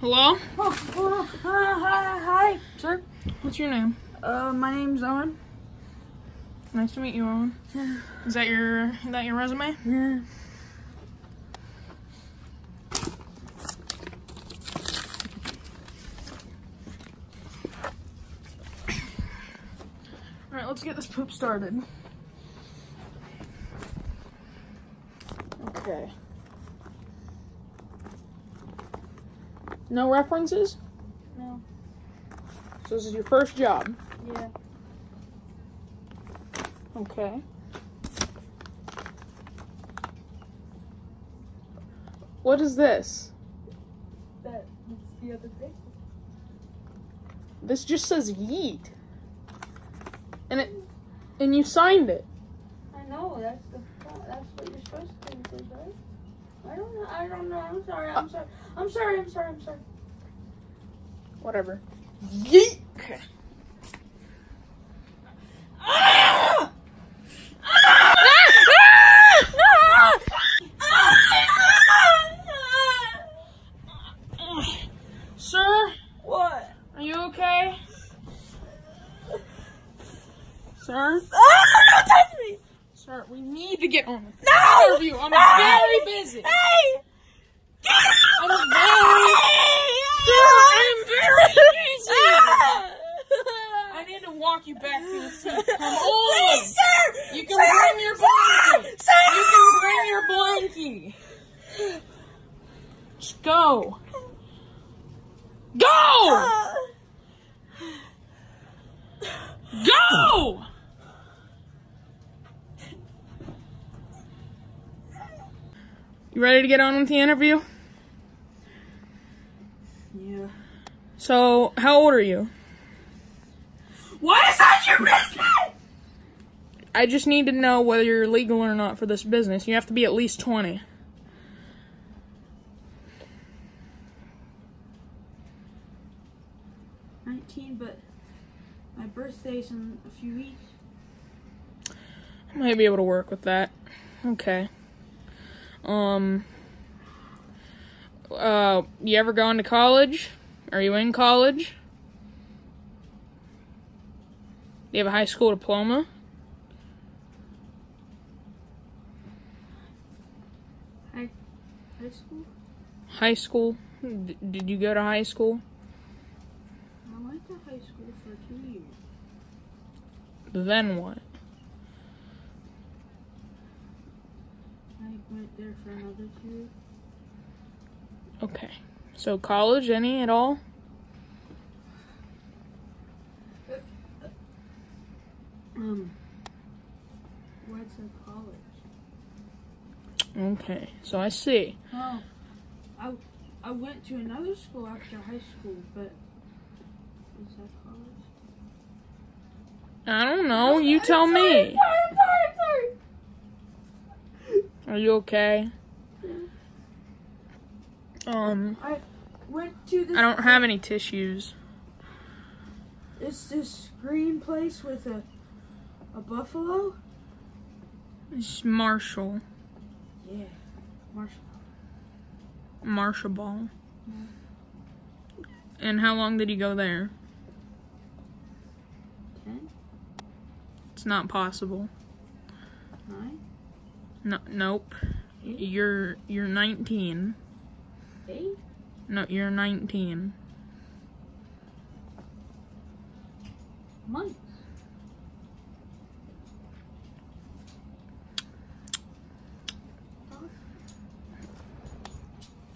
Hello? Oh, uh, hi, hi, sir. What's your name? Uh, my name's Owen. Nice to meet you, Owen. Is that your is that your resume? Yeah. Alright, let's get this poop started. Okay. No references? No. So this is your first job. Yeah. Okay. What is this? That, that's the other thing. This just says yeet. And it and you signed it. I know, that's what you're supposed to do, with this, right? I don't know, I don't know, I'm sorry, I'm sorry. I'm sorry, I'm sorry, I'm sorry. Whatever. Yeet. Okay. Sir, What? are you okay? Sir? Ah, don't touch me! Sir, we need to get on with No! the interview. I'm Hey! very busy. Hey! Get I'm out! very- Sir, I'm very busy. Ah! I need to walk you back to the seat. Come on. Please, sir! You can Sir! bring your blankie. Sir! You can bring your blankie. Just. Go! Go! You ready to get on with the interview? Yeah. So, how old are you? What is that your business? I just need to know whether you're legal or not for this business. You have to be at least 20. Nineteen, but my birthday's in a few weeks. I might be able to work with that. Okay. Um. Uh, you ever gone to college? Are you in college? Do you have a high school diploma? High, high school? High school? D- did you go to high school? I went to high school for two years. Then what? There for another two. Okay. So college, any at all? Um, what's a college? Okay. So I see. Oh, I, I went to another school after high school, but is that college? I don't know. You tell me. I'm sorry, I'm sorry, I'm sorry. Are you okay? Um, I went to this. I don't have any tissues. It's this green place with a a buffalo. It's Marshall. Yeah, Marshall. Marshall Ball. And how long did you go there? Ten, It's not possible. nine, No, nope. You're you're 19. eight. No, you're 19. months.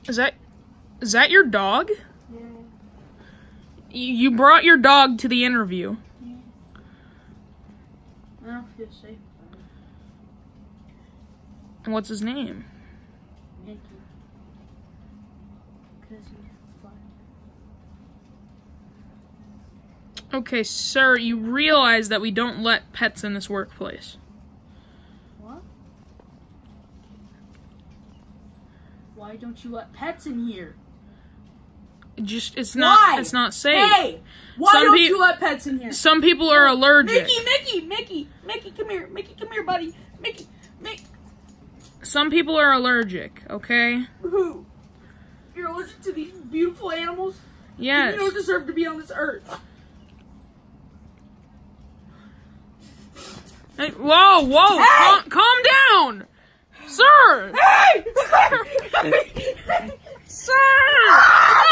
Is that is that your dog? Yeah. You you brought your dog to the interview. I don't feel safe it. What's his name? Mickey. Cause he's black. Okay, sir, you realize that we don't let pets in this workplace. What? Why don't you let pets in here? Just it's not Why? it's not safe. Hey! Why Some don't you let pets in here? Some people are allergic. Mickey, Mickey, Mickey, Mickey, come here. Mickey, come here, buddy. Some people are allergic, okay? Who? You're allergic to these beautiful animals. Yes. You don't deserve to be on this earth. Hey, whoa, whoa, Hey! calm, calm down, sir, Hey! sir. Ah!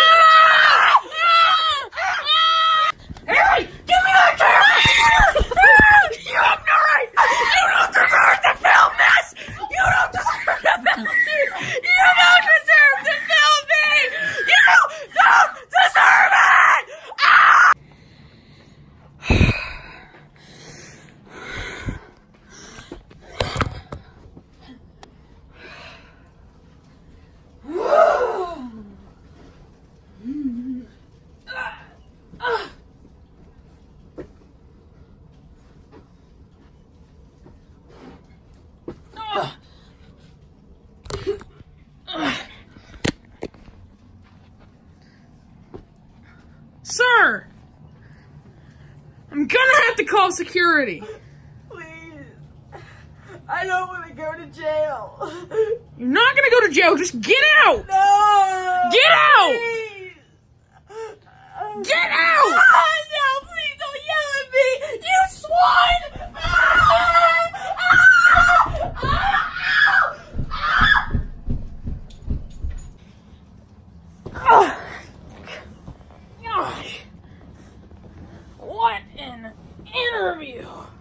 Harry, give me that camera! you have no right! You don't deserve to film this! You don't deserve to film me! You don't deserve to film me! You don't deserve it! Ah! Sir, I'm gonna have to call security. Please. I don't want to go to jail. You're not gonna go to jail. Just get out. No! Get out! Please! Get out! Ah, you.